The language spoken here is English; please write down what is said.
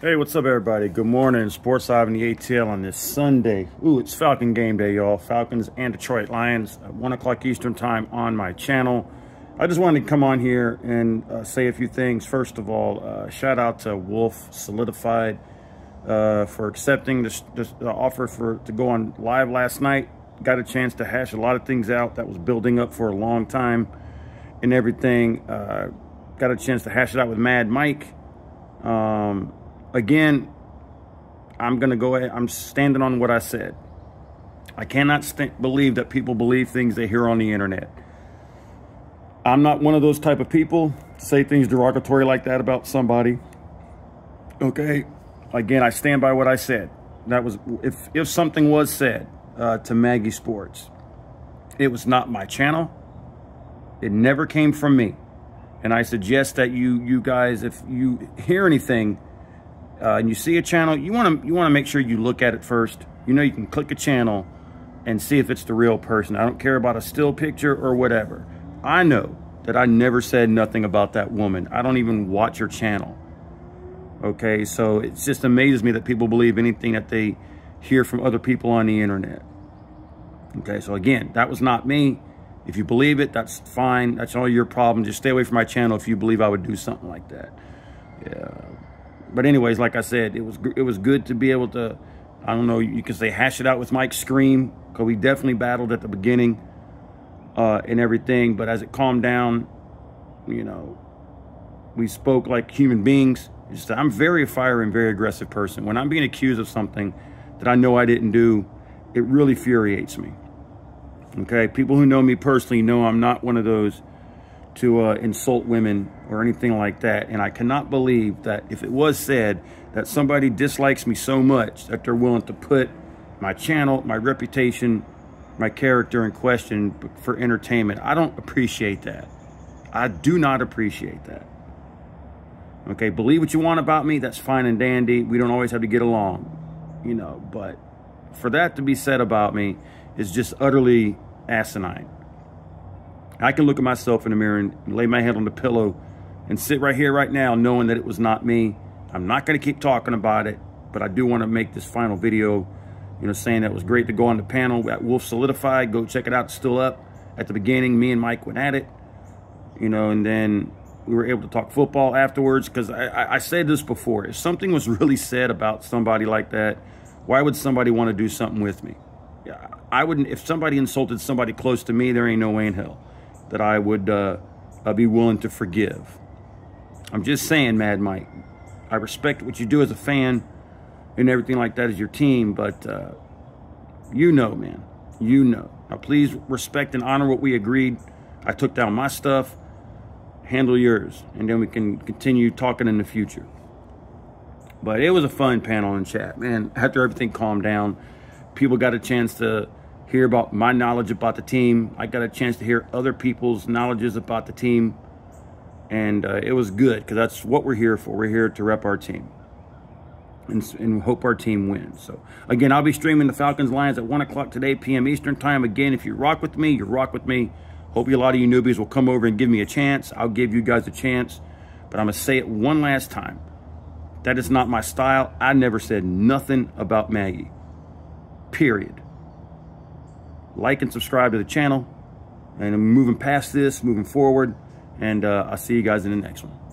Hey, what's up, everybody? Good morning. Sports Live in the ATL on this Sunday. Ooh, it's Falcon game day, y'all. Falcons and Detroit Lions at 1 o'clock Eastern time on my channel. I just wanted to come on here and uh, say a few things. First of all, uh, shout out to Wolf Solidified uh, for accepting this, this offer for to go on live last night. Got a chance to hash a lot of things out that was building up for a long time and everything. Uh, got a chance to hash it out with Mad Mike. Um, again, I'm going to go ahead. I'm standing on what I said. I cannot believe that people believe things they hear on the internet. I'm not one of those type of people to say things derogatory like that about somebody. Okay. Again, I stand by what I said. That was if if something was said uh, to Maggie Sports, it was not my channel. It never came from me. And I suggest that you you guys, if you hear anything uh, and you see a channel, you want to you want to make sure you look at it first. You know, you can click a channel and see if it's the real person. I don't care about a still picture or whatever. I know that I never said nothing about that woman. I don't even watch her channel. Okay, so it just amazes me that people believe anything that they hear from other people on the internet. Okay, so again, that was not me. If you believe it, that's fine. That's all your problem. Just stay away from my channel if you believe I would do something like that. Yeah. But anyways, like I said, it was it was good to be able to, I don't know, you can say hash it out with Mike Scream, because we definitely battled at the beginning uh, and everything. But as it calmed down, you know, we spoke like human beings. Just, I'm very fiery and very aggressive person. When I'm being accused of something that I know I didn't do, it really infuriates me. Okay, people who know me personally know I'm not one of those to uh, insult women or anything like that. And I cannot believe that if it was said that somebody dislikes me so much that they're willing to put my channel, my reputation, my character in question for entertainment. I don't appreciate that. I do not appreciate that. Okay, believe what you want about me. That's fine and dandy. We don't always have to get along, you know, but for that to be said about me is just utterly asinine. I can look at myself in the mirror and lay my head on the pillow and sit right here right now knowing that it was not me. I'm not going to keep talking about it, but I do want to make this final video, you know, saying that it was great to go on the panel at Wolf Solidified. Go check it out. It's still up. At the beginning, me and Mike went at it, you know, and then we were able to talk football afterwards because I, I, I said this before. If something was really said about somebody like that, why would somebody want to do something with me? Yeah, I wouldn't, if somebody insulted somebody close to me, there ain't no way in hell that I would uh, uh, be willing to forgive. I'm just saying, Mad Mike, I respect what you do as a fan and everything like that as your team, but uh, you know, man, you know. Now, please respect and honor what we agreed. I took down my stuff, handle yours, and then we can continue talking in the future. But it was a fun panel and chat, man. After everything calmed down, people got a chance to hear about my knowledge about the team. I got a chance to hear other people's knowledges about the team. And uh, it was good because that's what we're here for. We're here to rep our team and, and hope our team wins. So, again, I'll be streaming the Falcons Lions at 1 o'clock today, p.m. Eastern Time. Again, if you rock with me, you rock with me. Hope a lot of you newbies will come over and give me a chance. I'll give you guys a chance. But I'm going to say it one last time. That is not my style. I never said nothing about Maggie. Period like and subscribe to the channel. And I'm moving past this, moving forward. And uh, I'll see you guys in the next one.